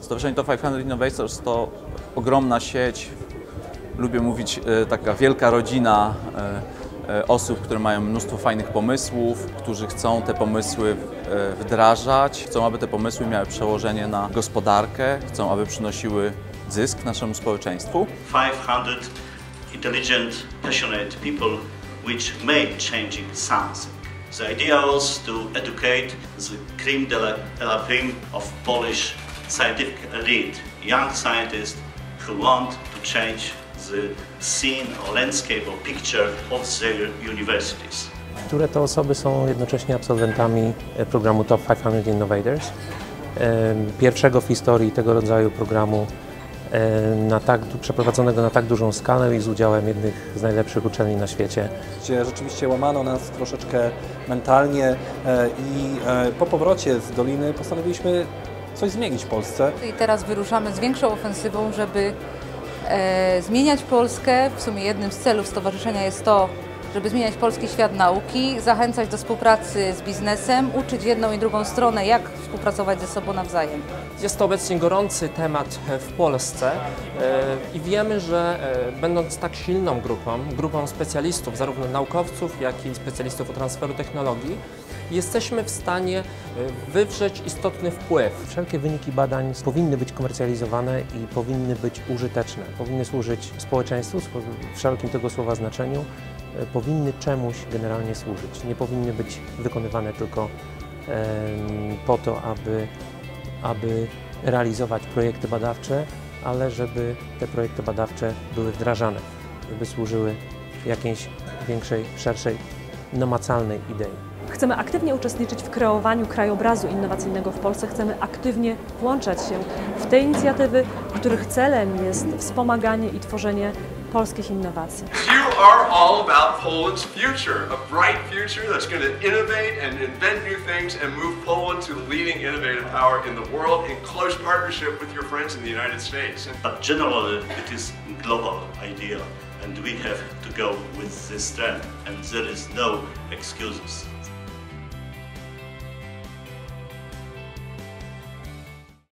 Stowarzyszenie Top 500 Innovators to ogromna sieć, lubię mówić e, taka wielka rodzina e, e, osób, które mają mnóstwo fajnych pomysłów, którzy chcą te pomysły wdrażać, chcą, aby te pomysły miały przełożenie na gospodarkę, chcą, aby przynosiły zysk naszemu społeczeństwu. 500 intelligent, passionate people which made changing something. The idea was to educate the creme de la, la creme of Polish scientific elite, young scientists who want to change the scene or landscape or picture of their universities. które to osoby są jednocześnie absolwentami e, programu Top 500 Innovators, pierwszego w historii tego rodzaju programu e, na tak, przeprowadzonego na tak dużą skalę i z udziałem jednych z najlepszych uczelni na świecie. gdzie rzeczywiście łamano nas troszeczkę mentalnie e, i po powrocie z Doliny postanowiliśmy coś zmienić w Polsce. I teraz wyruszamy z większą ofensywą, żeby e, zmieniać Polskę. W sumie jednym z celów stowarzyszenia jest to, żeby zmieniać polski świat nauki, zachęcać do współpracy z biznesem, uczyć jedną i drugą stronę, jak współpracować ze sobą nawzajem. Jest to obecnie gorący temat w Polsce e, i wiemy, że e, będąc tak silną grupą, grupą specjalistów, zarówno naukowców, jak i specjalistów od transferu technologii, jesteśmy w stanie e, wywrzeć istotny wpływ Wszelkie wyniki badań powinny być komercjalizowane i powinny być użyteczne, powinny służyć społeczeństwu w szerokim tego słowa znaczeniu, e, powinny czemuś generalnie służyć. Nie powinny być wykonywane tylko po to, aby, aby realizować projekty badawcze, ale żeby te projekty badawcze były wdrażane, żeby służyły jakiejś większej, szerszej, namacalnej idei. Chcemy aktywnie uczestniczyć w kreowaniu krajobrazu innowacyjnego w Polsce. Chcemy aktywnie włączać się w te inicjatywy, których celem jest wspomaganie i tworzenie polskich innowacji. You are all about Poland's future, a bright future that's going to innovate and invent new things and move Poland to the leading innovative power in the world in close partnership with your friends in the United States. But generally, it is global idea, and we have to go with this trend, and there is no excuses.